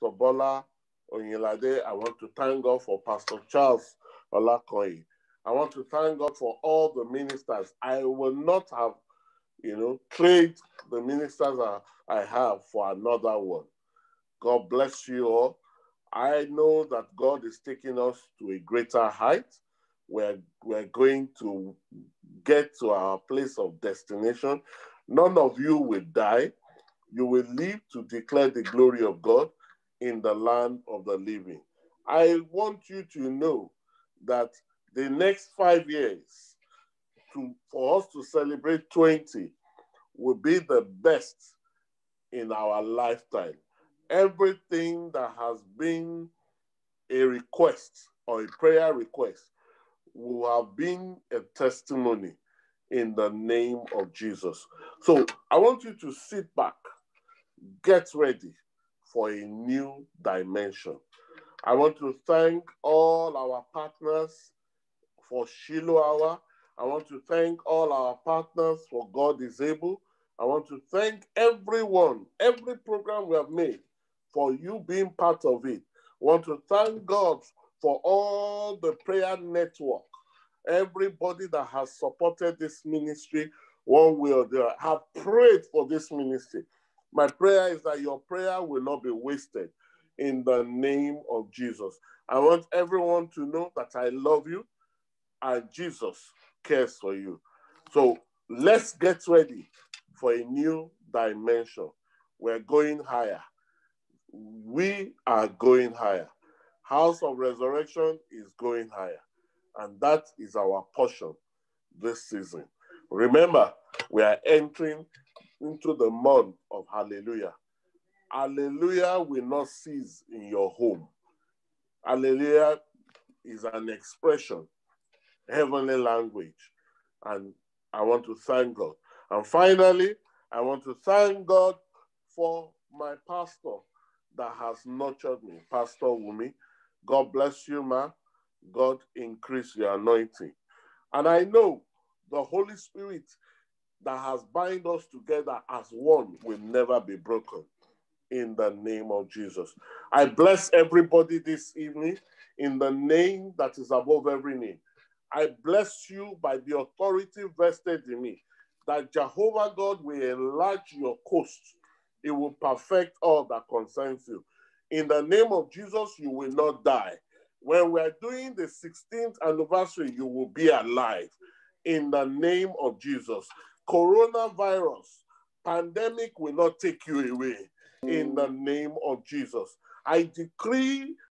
Pastor Bola Onyelade. I want to thank God for Pastor Charles Olakoye. I want to thank God for all the ministers. I will not have, you know, trade the ministers I have for another one. God bless you all. I know that God is taking us to a greater height. We're, we're going to get to our place of destination. None of you will die. You will live to declare the glory of God in the land of the living. I want you to know that the next five years to, for us to celebrate 20 will be the best in our lifetime. Everything that has been a request or a prayer request will have been a testimony in the name of Jesus. So I want you to sit back, get ready for a new dimension. I want to thank all our partners for Shiloh Hour. I want to thank all our partners for God is able. I want to thank everyone, every program we have made for you being part of it. I want to thank God for all the prayer network, everybody that has supported this ministry one way or the other, have prayed for this ministry. My prayer is that your prayer will not be wasted in the name of Jesus. I want everyone to know that I love you and Jesus cares for you. So let's get ready for a new dimension. We're going higher. We are going higher. House of Resurrection is going higher. And that is our portion this season. Remember, we are entering into the month of Hallelujah. Hallelujah will not cease in your home. Hallelujah is an expression, heavenly language. And I want to thank God. And finally, I want to thank God for my pastor that has nurtured me, Pastor Wumi. God bless you, ma. God increase your anointing. And I know the Holy Spirit that has bind us together as one will never be broken in the name of Jesus. I bless everybody this evening in the name that is above every name. I bless you by the authority vested in me that Jehovah God will enlarge your coast. It will perfect all that concerns you. In the name of Jesus, you will not die. When we're doing the 16th anniversary, you will be alive. In the name of Jesus. Coronavirus, pandemic will not take you away. In the name of Jesus. I decree